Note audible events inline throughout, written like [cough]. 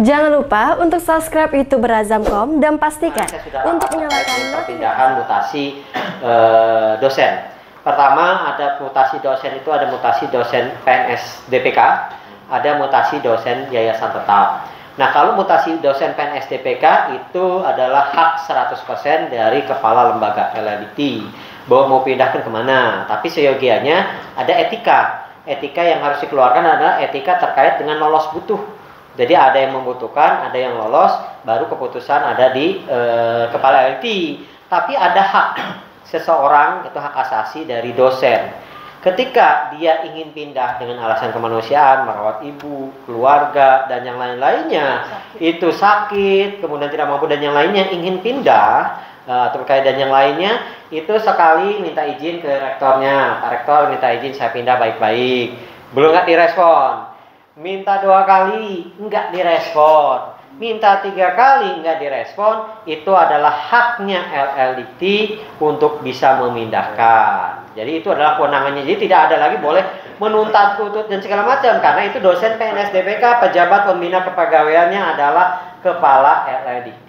Jangan lupa untuk subscribe YouTube Berazamkom dan pastikan sudah untuk menyalakan perpindahan mutasi eh, dosen. Pertama ada mutasi dosen itu ada mutasi dosen PNS DPK, ada mutasi dosen yayasan tetap. Nah, kalau mutasi dosen PNS DPK itu adalah hak 100% dari kepala lembaga LLDT bahwa mau pindahkan ke mana. Tapi seyogianya ada etika. Etika yang harus dikeluarkan adalah etika terkait dengan lolos butuh. Jadi ada yang membutuhkan, ada yang lolos, baru keputusan ada di eh, kepala LT. Tapi ada hak seseorang itu hak asasi dari dosen. Ketika dia ingin pindah dengan alasan kemanusiaan, merawat ibu, keluarga, dan yang lain-lainnya, itu sakit, kemudian tidak mampu dan yang lainnya ingin pindah eh, atau terkait dan yang lainnya, itu sekali minta izin ke rektornya, Pak Rektor minta izin saya pindah baik-baik, belum nggak direspon, minta dua kali nggak direspon, minta tiga kali nggak direspon, itu adalah haknya LLDT untuk bisa memindahkan. Jadi itu adalah kewenangannya. Jadi tidak ada lagi boleh menuntut tutut dan segala macam karena itu dosen PNS DPK pejabat pembina kepegawaiannya adalah kepala LLDT.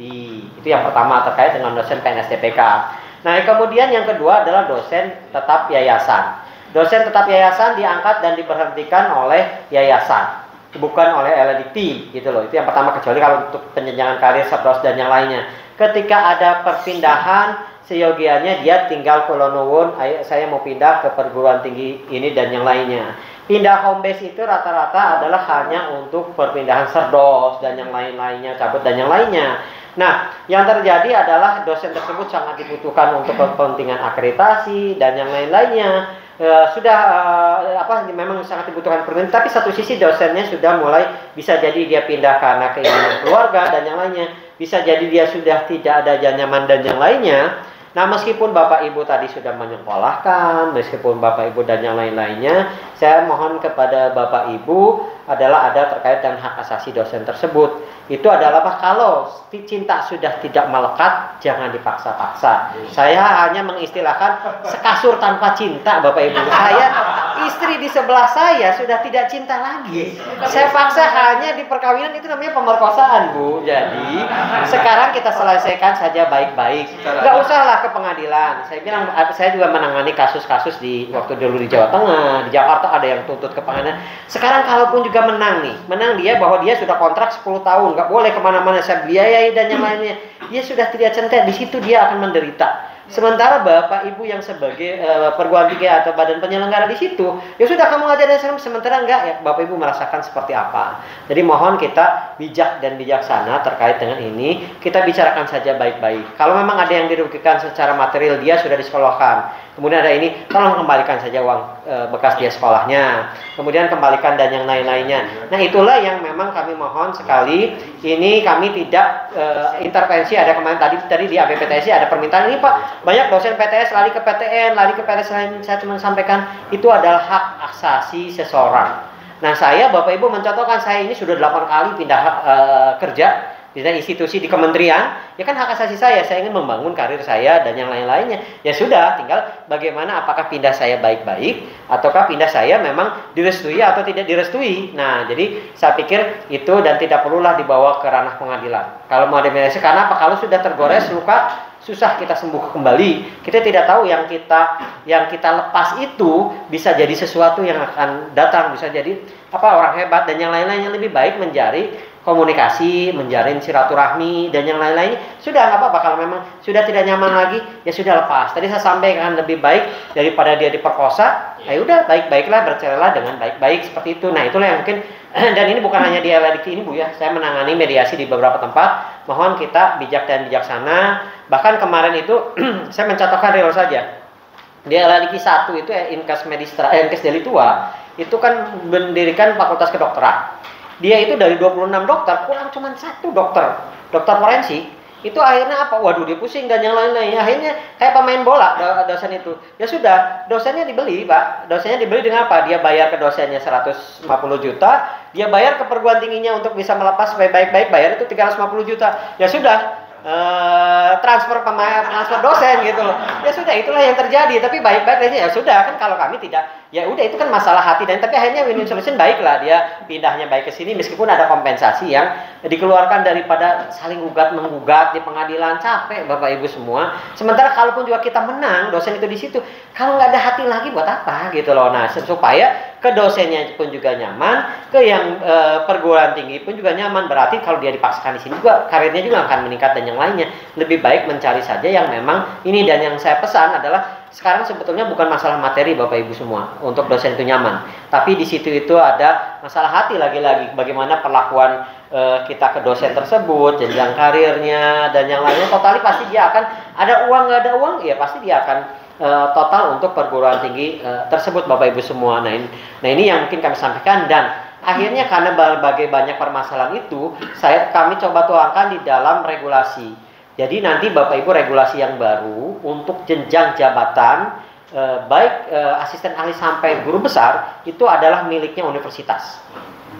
Itu yang pertama terkait dengan dosen PNS DPK. Nah, kemudian yang kedua adalah dosen tetap yayasan. Dosen tetap yayasan diangkat dan diberhentikan oleh yayasan bukan oleh LLDT gitu loh. Itu yang pertama kecuali kalau untuk penjenjangan karir, sebros dan yang lainnya. Ketika ada perpindahan seyogianya dia tinggal kolonowon, saya mau pindah ke perguruan tinggi ini dan yang lainnya. Pindah home base itu rata-rata adalah hanya untuk perpindahan serdos dan yang lain-lainnya, cabut dan yang lainnya. Nah, yang terjadi adalah dosen tersebut sangat dibutuhkan untuk kepentingan akreditasi dan yang lain-lainnya. E, sudah e, apa memang sangat dibutuhkan permen tapi satu sisi dosennya sudah mulai bisa jadi dia pindah karena keinginan keluarga dan yang lainnya. Bisa jadi dia sudah tidak ada nyaman dan yang lainnya. Nah, meskipun Bapak Ibu tadi sudah menyekolahkan, meskipun Bapak Ibu dan yang lain-lainnya, saya mohon kepada Bapak Ibu adalah ada terkait dengan hak asasi dosen tersebut. Itu adalah apa? Kalau cinta sudah tidak melekat, jangan dipaksa-paksa. Saya hanya mengistilahkan sekasur tanpa cinta, Bapak Ibu. Saya istri di sebelah saya sudah tidak cinta lagi. Saya paksa hanya di perkawinan itu namanya pemerkosaan, Bu. Jadi, sekarang kita selesaikan saja baik-baik. Enggak usahlah ke pengadilan. Saya bilang saya juga menangani kasus-kasus di waktu dulu di Jawa Tengah, di Jakarta ada yang tuntut ke pengadilan. Sekarang kalaupun juga menang nih, menang dia bahwa dia sudah kontrak 10 tahun, nggak boleh ke mana-mana saya biayai dan yang lainnya. Dia sudah tidak centet, di situ dia akan menderita. Sementara bapak ibu yang sebagai uh, perguruan tinggi atau badan penyelenggara di situ, ya sudah kamu ngajar Islam sementara enggak ya bapak ibu merasakan seperti apa. Jadi mohon kita bijak dan bijaksana terkait dengan ini, kita bicarakan saja baik-baik. Kalau memang ada yang dirugikan secara material dia sudah disekolahkan. Kemudian ada ini, tolong kembalikan saja uang e, bekas dia sekolahnya. Kemudian kembalikan dan yang lain-lainnya. Nah itulah yang memang kami mohon sekali. Ini kami tidak e, intervensi. Ada kemarin tadi tadi di ABPTSI ada permintaan ini Pak. Banyak dosen PTS lari ke PTN, lari ke PTS lain. Saya cuma sampaikan itu adalah hak asasi seseorang. Nah saya Bapak Ibu mencontohkan saya ini sudah 8 kali pindah e, kerja di institusi di kementerian, ya kan hak asasi saya, saya ingin membangun karir saya dan yang lain-lainnya. Ya sudah, tinggal bagaimana apakah pindah saya baik-baik ataukah pindah saya memang direstui atau tidak direstui. Nah, jadi saya pikir itu dan tidak perlulah dibawa ke ranah pengadilan. Kalau mau dimediasi karena apa? Kalau sudah tergores luka susah kita sembuh kembali. Kita tidak tahu yang kita yang kita lepas itu bisa jadi sesuatu yang akan datang, bisa jadi apa orang hebat dan yang lain-lain yang lebih baik mencari komunikasi, menjalin silaturahmi dan yang lain-lain sudah nggak apa-apa kalau memang sudah tidak nyaman lagi ya sudah lepas. Tadi saya sampaikan lebih baik daripada dia diperkosa, ya udah baik-baiklah bercerailah dengan baik-baik seperti itu. Nah itulah yang mungkin [clears throat] dan ini bukan hanya di LLDT ini bu ya, saya menangani mediasi di beberapa tempat. Mohon kita bijak dan bijaksana. Bahkan kemarin itu [clears throat] saya mencatatkan real saja. Di LLDT 1 itu ya, Inkes Medistra, eh, Inkes Delitua itu kan mendirikan fakultas kedokteran dia itu dari 26 dokter kurang cuma satu dokter. Dokter forensik. Itu akhirnya apa? Waduh dia pusing dan yang lain-lain. Akhirnya kayak pemain bola dosen itu. Ya sudah dosennya dibeli pak. Dosennya dibeli dengan apa? Dia bayar ke dosennya 150 juta. Dia bayar ke perguruan tingginya untuk bisa melepas baik-baik bayar itu 350 juta. Ya sudah eh, transfer pemain transfer dosen gitu loh. Ya sudah itulah yang terjadi. Tapi baik-baik aja. Ya sudah kan kalau kami tidak ya udah itu kan masalah hati. Dan tapi akhirnya win-win solution baiklah. Dia pindahnya baik ke sini meskipun ada kompensasi yang dikeluarkan daripada saling ugat menggugat di pengadilan. Capek bapak ibu semua. Sementara kalaupun juga kita menang dosen itu di situ kalau nggak ada hati lagi buat apa gitu loh? Nah supaya ke dosennya pun juga nyaman ke yang e, perguruan tinggi pun juga nyaman. Berarti kalau dia dipaksakan di sini juga karirnya juga akan meningkat dan yang lainnya. Lebih baik mencari saja yang memang ini. Dan yang saya pesan adalah sekarang sebetulnya bukan masalah materi Bapak Ibu semua. Untuk dosen itu nyaman, tapi di situ itu ada masalah hati lagi-lagi. Bagaimana perlakuan e, kita ke dosen tersebut, jenjang karirnya dan yang lainnya. Totali pasti dia akan ada uang nggak ada uang, ya pasti dia akan e, total untuk perguruan tinggi e, tersebut Bapak Ibu semua. Nah ini, nah ini yang mungkin kami sampaikan dan akhirnya karena berbagai banyak permasalahan itu, saya kami coba tuangkan di dalam regulasi jadi nanti Bapak Ibu regulasi yang baru untuk jenjang jabatan eh, baik eh, asisten ahli sampai guru besar itu adalah miliknya universitas.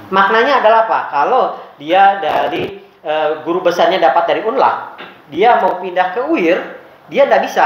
Maknanya adalah apa? Kalau dia dari eh, guru besarnya dapat dari Unla, dia mau pindah ke UIR, dia tidak bisa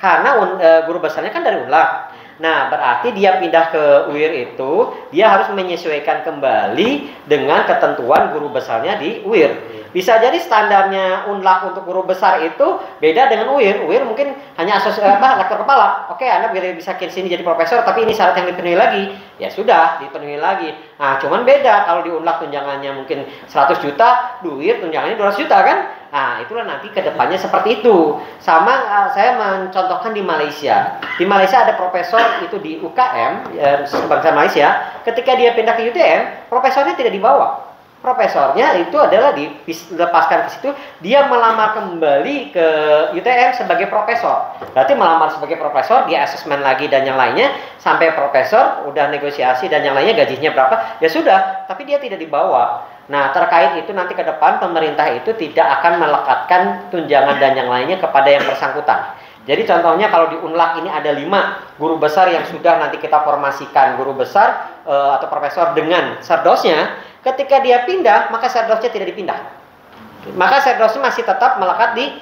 karena eh, guru besarnya kan dari Unla. Nah, berarti dia pindah ke UIR itu, dia harus menyesuaikan kembali dengan ketentuan guru besarnya di UIR. Bisa jadi standarnya unlak untuk guru besar itu beda dengan UIR. UIR mungkin hanya asos eh, apa lektor kepala. Oke, Anda bisa ke sini jadi profesor, tapi ini syarat yang dipenuhi lagi. Ya sudah, dipenuhi lagi. Nah, cuman beda kalau di unlak tunjangannya mungkin 100 juta, di UIR tunjangannya 200 juta kan? Nah, itulah nanti ke depannya seperti itu. Sama uh, saya mencontohkan di Malaysia. Di Malaysia ada profesor itu di UKM, ya, bangsa Malaysia. Ketika dia pindah ke UTM, profesornya tidak dibawa profesornya itu adalah dilepaskan ke situ dia melamar kembali ke UTM sebagai profesor berarti melamar sebagai profesor dia asesmen lagi dan yang lainnya sampai profesor udah negosiasi dan yang lainnya gajinya berapa ya sudah tapi dia tidak dibawa nah terkait itu nanti ke depan pemerintah itu tidak akan melekatkan tunjangan dan yang lainnya kepada yang bersangkutan jadi contohnya kalau di Unlak ini ada lima guru besar yang sudah nanti kita formasikan guru besar e, atau profesor dengan serdosnya Ketika dia pindah, maka serdosnya tidak dipindah. Maka serdosnya masih tetap melekat di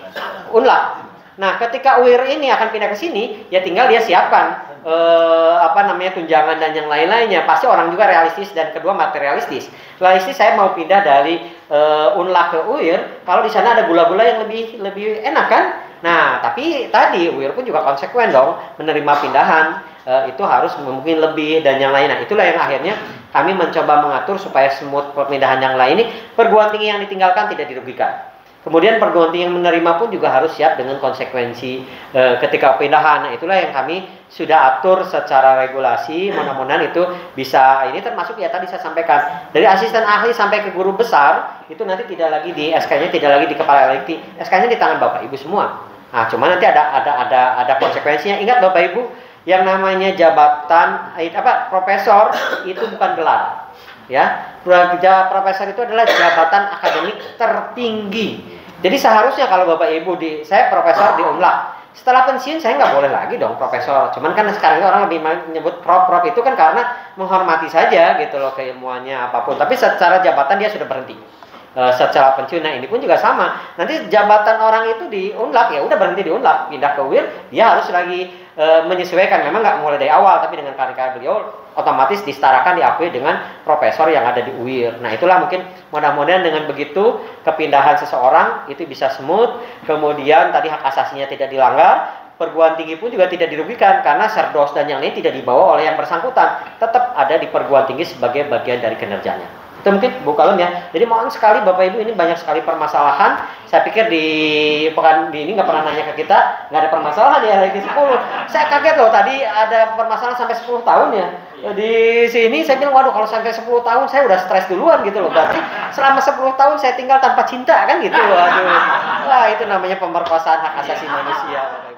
unla. Nah, ketika UIR ini akan pindah ke sini, ya tinggal dia siapkan eh, apa namanya tunjangan dan yang lain-lainnya. Pasti orang juga realistis dan kedua materialistis. Realistis saya mau pindah dari eh, unla ke UIR, kalau di sana ada gula-gula yang lebih lebih enak kan? Nah, tapi tadi UIR pun juga konsekuen dong menerima pindahan uh, itu harus mungkin lebih dan yang lain. Nah, itulah yang akhirnya kami mencoba mengatur supaya smooth perpindahan yang lain ini perguruan tinggi yang ditinggalkan tidak dirugikan. Kemudian perguruan tinggi yang menerima pun juga harus siap dengan konsekuensi e, ketika pindahan. Nah, itulah yang kami sudah atur secara regulasi. Mudah-mudahan itu bisa ini termasuk ya tadi saya sampaikan dari asisten ahli sampai ke guru besar itu nanti tidak lagi di SK-nya tidak lagi di kepala elekti. SK-nya di tangan Bapak Ibu semua. Nah, cuma nanti ada ada ada ada konsekuensinya. Ingat Bapak Ibu, yang namanya jabatan eh, apa profesor itu bukan gelar ya profesor itu adalah jabatan akademik tertinggi jadi seharusnya kalau bapak ibu di saya profesor di umlah setelah pensiun saya nggak boleh lagi dong profesor cuman kan sekarang orang lebih menyebut prof prof itu kan karena menghormati saja gitu loh keilmuannya apa pun tapi secara jabatan dia sudah berhenti e, secara pensiun. Nah ini pun juga sama. Nanti jabatan orang itu di unlak ya udah berhenti di unlak, pindah ke wir, dia harus lagi e, menyesuaikan. Memang nggak mulai dari awal, tapi dengan karir-karir beliau otomatis disetarakan diakui dengan profesor yang ada di UIR. Nah itulah mungkin mudah-mudahan dengan begitu kepindahan seseorang itu bisa smooth. Kemudian tadi hak asasinya tidak dilanggar, perguruan tinggi pun juga tidak dirugikan karena serdos dan yang lain tidak dibawa oleh yang bersangkutan tetap ada di perguruan tinggi sebagai bagian dari kinerjanya. Itu mungkin Bu Kalem ya. Jadi mohon sekali Bapak Ibu ini banyak sekali permasalahan. Saya pikir di pekan di ini nggak pernah nanya ke kita, nggak ada permasalahan ya lagi 10. Saya kaget loh tadi ada permasalahan sampai 10 tahun ya. Di sini saya bilang waduh kalau sampai 10 tahun saya udah stres duluan gitu loh. Berarti selama 10 tahun saya tinggal tanpa cinta kan gitu loh. Aduh. Wah, itu namanya pemerkosaan hak asasi manusia.